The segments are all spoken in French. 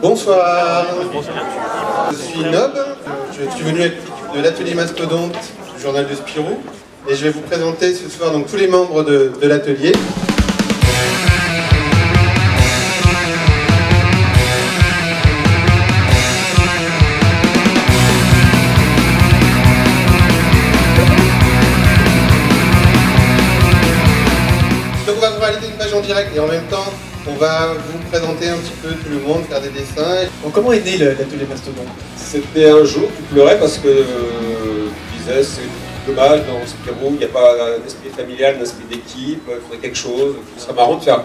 Bonsoir. Je suis Nob. Je suis venu de l'atelier Mastodonte du journal de Spirou. Et je vais vous présenter ce soir donc, tous les membres de, de l'atelier. Donc on va vous réaliser une page en direct et en même temps on va vous présenter un petit peu tout le monde, faire des dessins. Comment est né l'atelier Mastodon? C'était un jour, tu pleurais parce que euh, tu disais c'est dommage dans Spirou, il n'y a pas d'esprit familial, d'esprit d'équipe, il faudrait quelque chose. Ce serait marrant de faire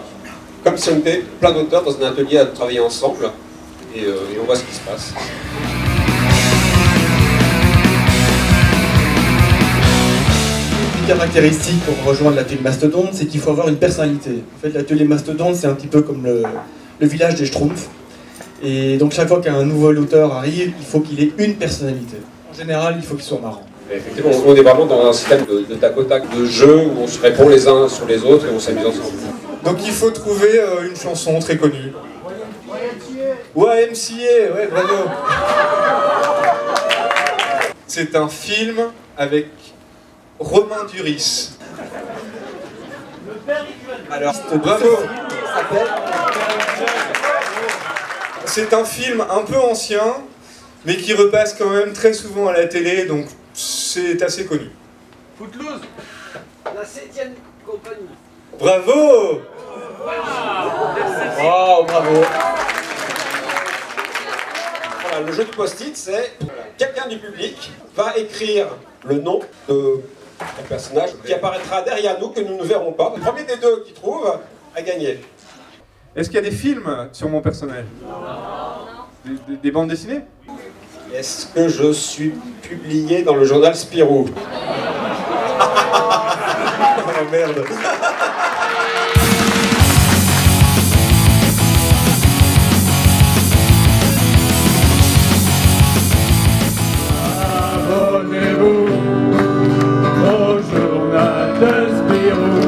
comme si on était plein d'auteurs dans un atelier à travailler ensemble et, euh, et on voit ce qui se passe. Caractéristique pour rejoindre l'atelier Mastodon, c'est qu'il faut avoir une personnalité. En fait, l'atelier Mastodon, c'est un petit peu comme le, le village des Schtroumpfs. Et donc chaque fois qu'un nouveau auteur arrive, il faut qu'il ait une personnalité. En général, il faut qu'il soit marrant. Effectivement, on est vraiment dans un système de, de tac au tac, de jeu où on se répond les uns sur les autres et on s'amuse ensemble. Donc il faut trouver euh, une chanson très connue. YMCA, ouais, bravo. C'est un film avec Romain Duris. Alors, bravo. C'est un film un peu ancien, mais qui repasse quand même très souvent à la télé, donc c'est assez connu. Footloose La septième compagnie. Bravo Oh, bravo Voilà, le jeu du post-it, c'est quelqu'un du public va écrire le nom de un personnage qui apparaîtra derrière nous, que nous ne verrons pas. Le premier des deux qui trouve a gagné. Est-ce qu'il y a des films sur mon personnage? Des, des- des bandes dessinées? Est-ce que je suis publié dans le journal Spirou? Oh merde First be all.